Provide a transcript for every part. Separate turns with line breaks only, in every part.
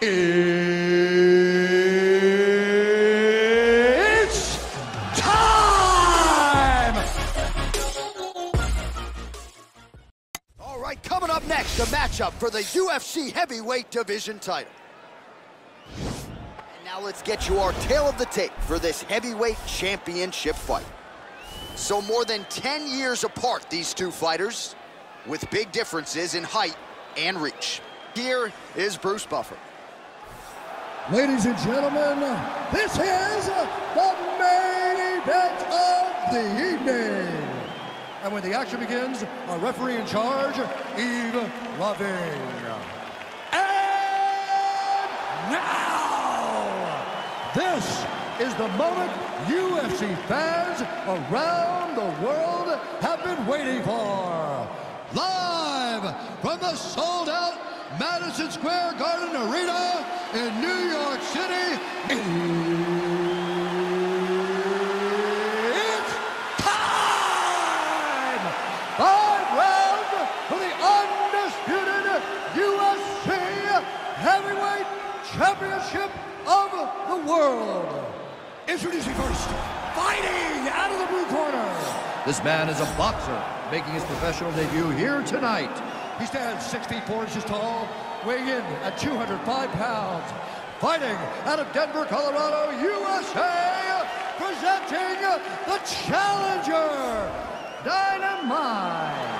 It's time!
All right, coming up next, a matchup for the UFC Heavyweight Division title. And now let's get you our tale of the tape for this Heavyweight Championship fight. So more than 10 years apart, these two fighters, with big differences in height and reach. Here is Bruce Buffer.
Ladies and gentlemen, this is the main event of the evening. And when the action begins, our referee in charge, Eve Loving. And now, this is the moment UFC fans around the world have been waiting for. Live from the sold-out Madison Square Garden Arena in New York City. It's time! Five rounds for the undisputed UFC Heavyweight Championship of the World. Introducing first, fighting out of the blue corner. This man is a boxer, making his professional debut here tonight. He stands six feet four inches tall, weighing in at 205 pounds. Fighting out of Denver, Colorado, USA, presenting the challenger, Dynamite.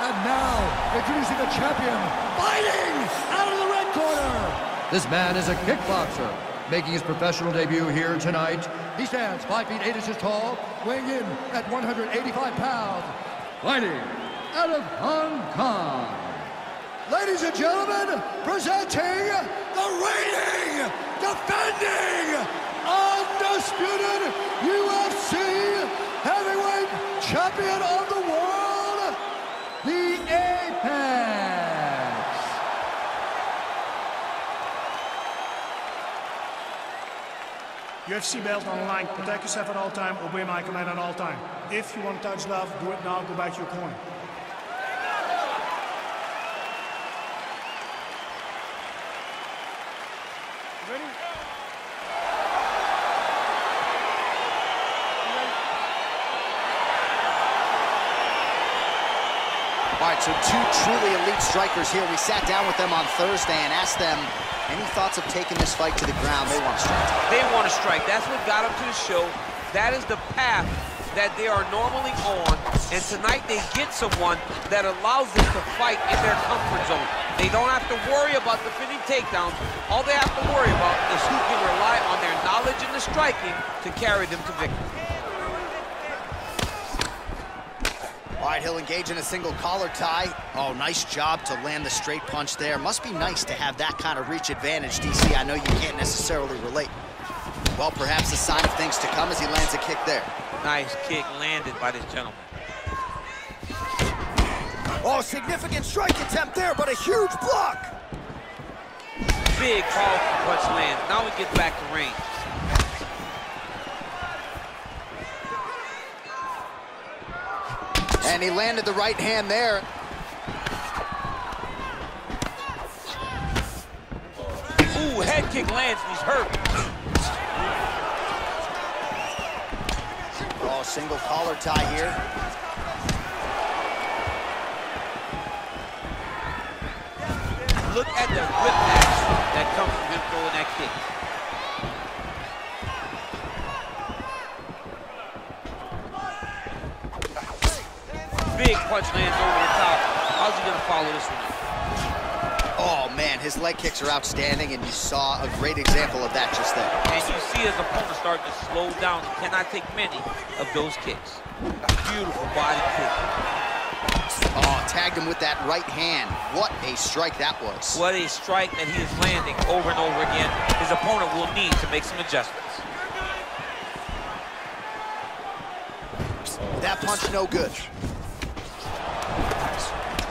And now, introducing the champion, fighting out of the red corner. This man is a kickboxer, making his professional debut here tonight. He stands 5 feet 8 inches tall, weighing in at 185 pounds. Fighting out of Hong Kong. Ladies and gentlemen, presenting the reigning, defending, undisputed UFC heavyweight champion of the world, the Apex.
UFC belt on the line. Protect yourself at all time. Obey my command at all time. If you want to touch love, do it now. Go back to your corner. Ready?
All right, so two truly elite strikers here. We sat down with them on Thursday and asked them any thoughts of taking this fight to the ground. They want to strike.
They want to strike. That's what got them to the show. That is the path that they are normally on. And tonight they get someone that allows them to fight in their comfort zone. They don't have to worry about defending takedowns. All they have to worry about is who can rely on their knowledge in the striking to carry them to victory.
All right, he'll engage in a single collar tie. Oh, nice job to land the straight punch there. Must be nice to have that kind of reach advantage, DC. I know you can't necessarily relate. Well, perhaps a sign of things to come as he lands a kick there.
Nice kick landed by this gentleman.
Oh, significant strike attempt there, but a huge block.
Big powerful punch lands. Now we get back to range.
And he landed the right hand there.
Ooh, head kick lands and he's hurt.
Oh, single collar tie here.
Look at the whiplash that comes from him throwing that kick. Big punch lands over the top. How's he gonna follow this one up?
Oh, man, his leg kicks are outstanding, and you saw a great example of that just there.
And you see his opponent start to slow down. He cannot take many of those kicks. A Beautiful body kick.
Oh, tagged him with that right hand. What a strike that was.
What a strike that he is landing over and over again. His opponent will need to make some adjustments.
That punch no good.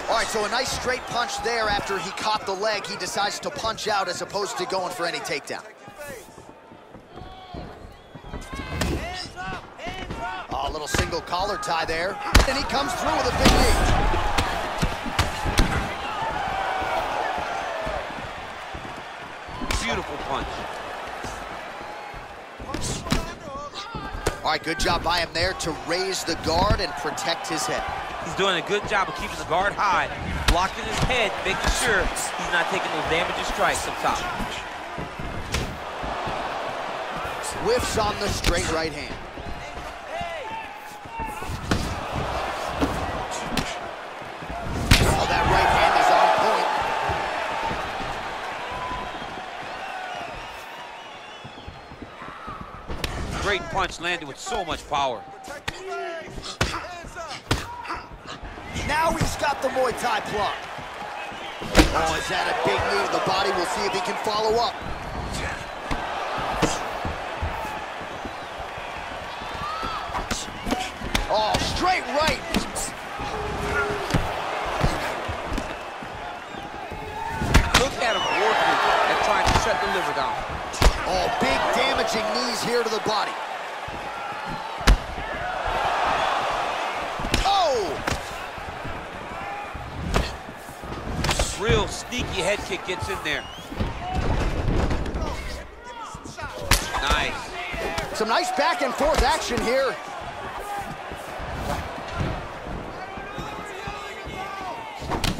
All right, so a nice straight punch there after he caught the leg. He decides to punch out as opposed to going for any takedown. Oh, a little single collar tie there. And he comes through with a big knee.
Beautiful punch.
Right, good job by him there to raise the guard and protect his head.
He's doing a good job of keeping the guard high, blocking his head, making sure he's not taking those damaging strikes up top.
Whiffs on the straight right hand. Oh, that right hand is on
Great punch landed with so much power.
Now he's got the Muay Thai plug. Oh, is that a big to the body? We'll see if he can follow up. Oh, straight right.
Look at him working and trying to shut the liver down.
Oh, big damaging knees here to the body. Oh!
Real sneaky head kick gets in there. Nice.
Some nice back and forth action here.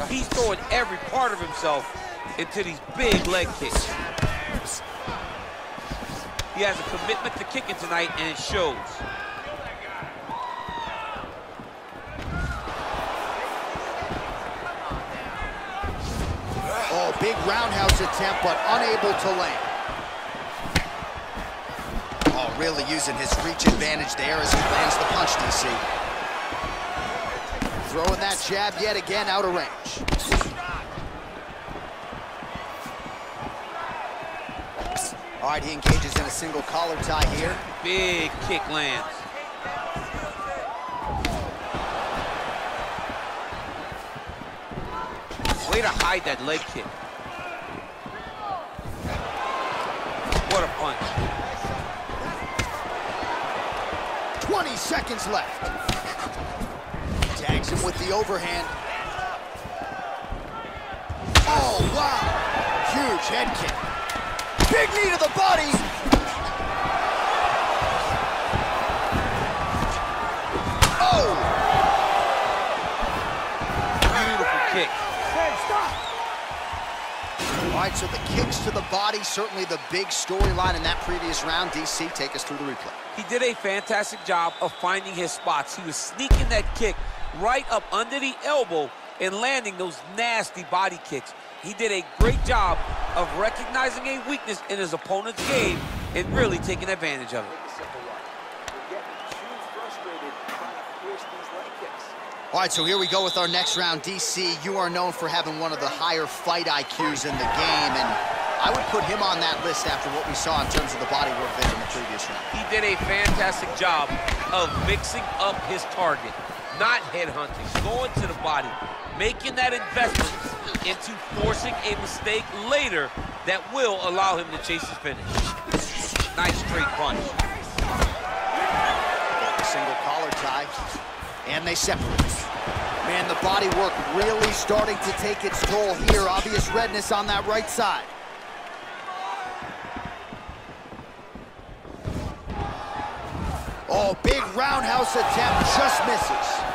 He's throwing every part of himself into these big leg kicks. He has a commitment to kicking tonight, and it shows.
Oh, big roundhouse attempt, but unable to land. Oh, really using his reach advantage there as he lands the punch, DC. Throwing that jab yet again out of range. All right, he engages in a single collar tie here.
Big kick lands. Way to hide that leg kick. What a punch.
20 seconds left. Tags him with the overhand. Oh, wow. Huge head kick. Big knee to the body. Oh!
Beautiful kick.
All right, so the kicks to the body, certainly the big storyline in that previous round. DC, take us through the replay.
He did a fantastic job of finding his spots. He was sneaking that kick right up under the elbow and landing those nasty body kicks. He did a great job of recognizing a weakness in his opponent's game and really taking advantage of it.
All right, so here we go with our next round. DC, you are known for having one of the higher fight IQs in the game, and I would put him on that list after what we saw in terms of the body work there in the previous round.
He did a fantastic job of mixing up his target, not headhunting, going to the body, making that investment into forcing a mistake later that will allow him to chase his finish. Nice straight punch.
Single collar tie, and they separate. Man, the body work really starting to take its toll here. Obvious redness on that right side. Oh, big roundhouse attempt, just misses.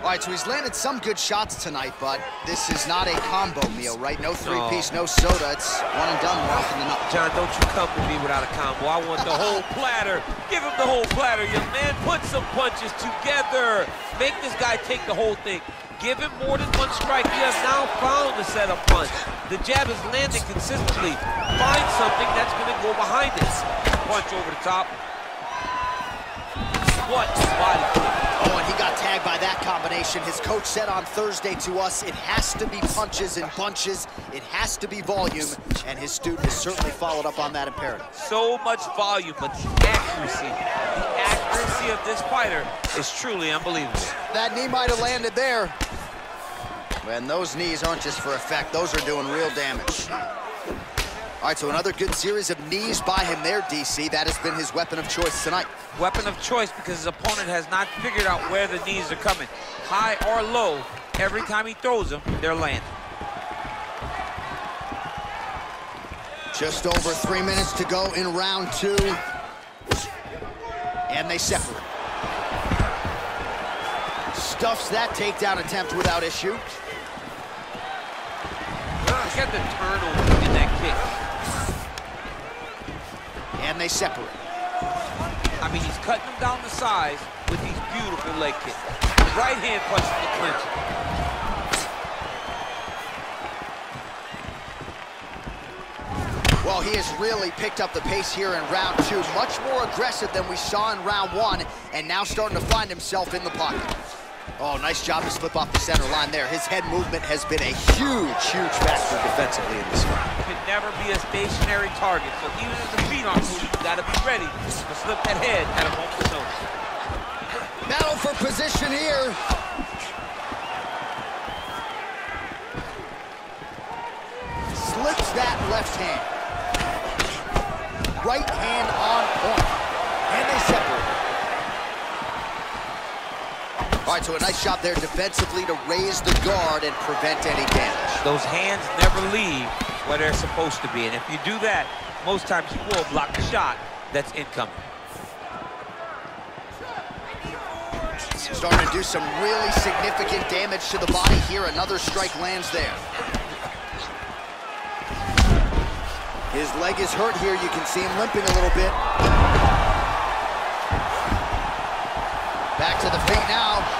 All right, so he's landed some good shots tonight, but this is not a combo meal, right? No three-piece, no soda. It's one and done more often than not.
John, don't you come to me without a combo. I want the whole platter. Give him the whole platter, young man. Put some punches together. Make this guy take the whole thing. Give him more than one strike. He has now found the setup punch. The jab is landing consistently. Find something that's going to go behind it. Punch over the top. What body kick.
And he got tagged by that combination. His coach said on Thursday to us, it has to be punches and bunches. It has to be volume, and his student has certainly followed up on that imperative.
So much volume, but the accuracy, the accuracy of this fighter is truly unbelievable.
That knee might have landed there. And those knees aren't just for effect. Those are doing real damage. All right, so another good series of knees by him there, DC. That has been his weapon of choice tonight.
Weapon of choice because his opponent has not figured out where the knees are coming. High or low, every time he throws them, they're landing.
Just over three minutes to go in round two. And they separate. Stuffs that takedown attempt without issue.
At the turnover in that
kick. And they separate.
I mean, he's cutting them down the sides with these beautiful leg kicks. Right hand punches the clinch.
Well, he has really picked up the pace here in round two. Much more aggressive than we saw in round one, and now starting to find himself in the pocket. Oh, nice job to slip off the center line there. His head movement has been a huge, huge factor defensively in this fight.
Can never be a stationary target, so even if the feet aren't moving, you gotta be ready to slip that head at a moment's notice.
Battle for position here. Slips that left hand. Right hand on point. And they separate. All right, so a nice job there defensively to raise the guard and prevent any damage.
Those hands never leave where they're supposed to be. And if you do that, most times you will block the shot that's incoming.
Starting to do some really significant damage to the body here. Another strike lands there. His leg is hurt here. You can see him limping a little bit. Back to the feet now.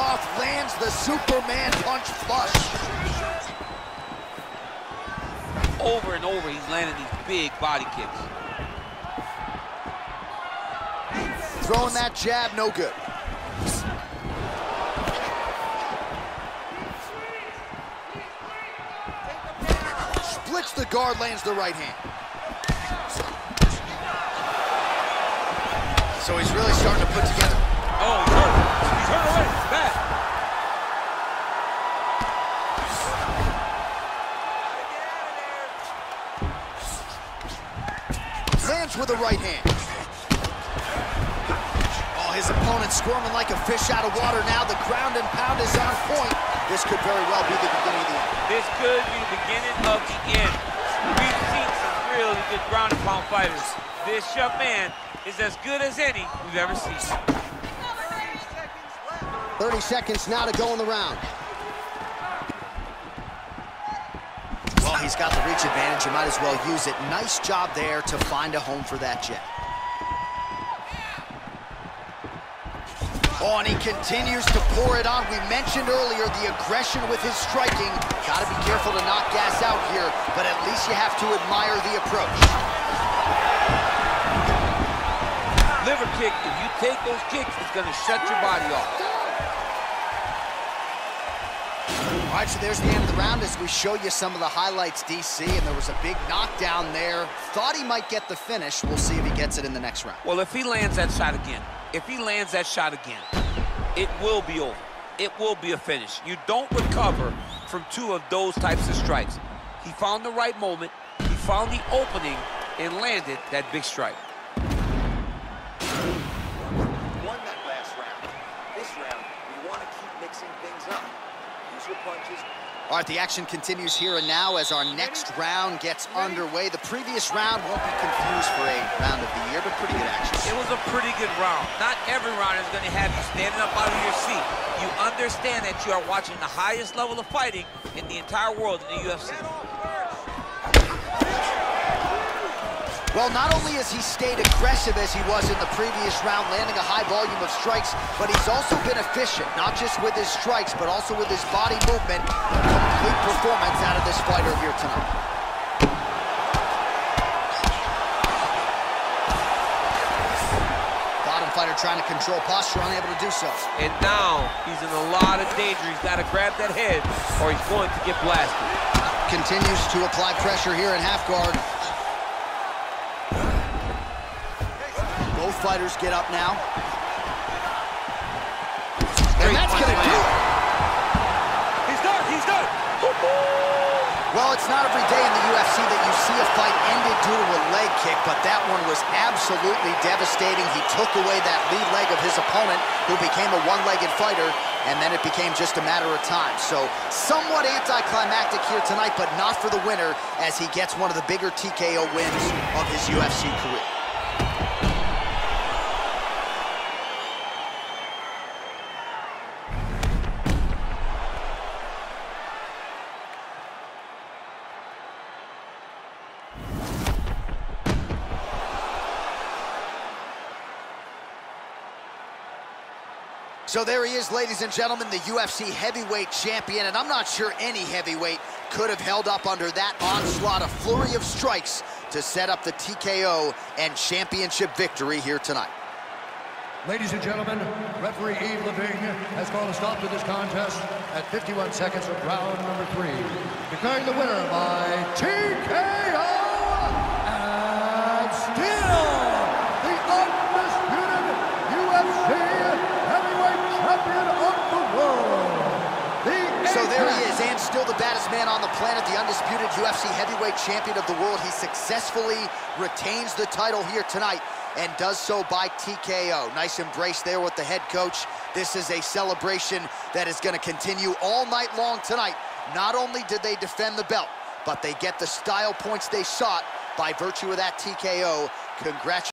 Off. Lands the Superman punch flush.
Over and over, he's landing these big body kicks.
Throwing that jab, no good. splits the guard, lands the right hand. So he's really starting to put together.
Oh, he's hurt already. Bad.
Lands with the right hand. Oh, his opponent squirming like a fish out of water now. The ground and pound is on point. This could very well be the beginning of the end.
This could be the beginning of the end. We've seen some really good ground and pound fighters. This young man is as good as any we've ever seen.
30 seconds now to go in the round. Well, he's got the reach advantage. You might as well use it. Nice job there to find a home for that jab. Oh, and he continues to pour it on. We mentioned earlier the aggression with his striking. Got to be careful to not gas out here, but at least you have to admire the approach.
Liver kick, if you take those kicks, it's going to shut your body off.
All right, so there's the end of the round as we show you some of the highlights, DC, and there was a big knockdown there. Thought he might get the finish. We'll see if he gets it in the next round.
Well, if he lands that shot again, if he lands that shot again, it will be over. It will be a finish. You don't recover from two of those types of strikes. He found the right moment, he found the opening, and landed that big strike.
Won that last round. This round, you want to keep mixing things up. Use your punches,
all right, the action continues here and now as our next round gets underway. The previous round won't be confused for a round of the year, but pretty good action.
It was a pretty good round. Not every round is going to have you standing up out of your seat. You understand that you are watching the highest level of fighting in the entire world in the UFC.
Well, not only has he stayed aggressive as he was in the previous round, landing a high volume of strikes, but he's also been efficient, not just with his strikes, but also with his body movement. Complete performance out of this fighter here tonight. Bottom fighter trying to control posture, unable to do so.
And now he's in a lot of danger. He's got to grab that head or he's going to get blasted.
Continues to apply pressure here in half guard. Fighters get up now. And that's going to do it.
He's done. He's done.
Well, it's not every day in the UFC that you see a fight ended due to a leg kick, but that one was absolutely devastating. He took away that lead leg of his opponent, who became a one-legged fighter, and then it became just a matter of time. So somewhat anticlimactic here tonight, but not for the winner as he gets one of the bigger TKO wins of his UFC career. So there he is, ladies and gentlemen, the UFC heavyweight champion, and I'm not sure any heavyweight could have held up under that onslaught, a flurry of strikes to set up the TKO and championship victory here tonight.
Ladies and gentlemen, referee Eve Lavigne has called a stop to this contest at 51 seconds of round number three, declaring the winner by TKO and still the undisputed UFC champion of the world. The
so there he is, and still the baddest man on the planet, the undisputed UFC heavyweight champion of the world. He successfully retains the title here tonight and does so by TKO. Nice embrace there with the head coach. This is a celebration that is going to continue all night long tonight. Not only did they defend the belt, but they get the style points they sought by virtue of that TKO. Congratulations.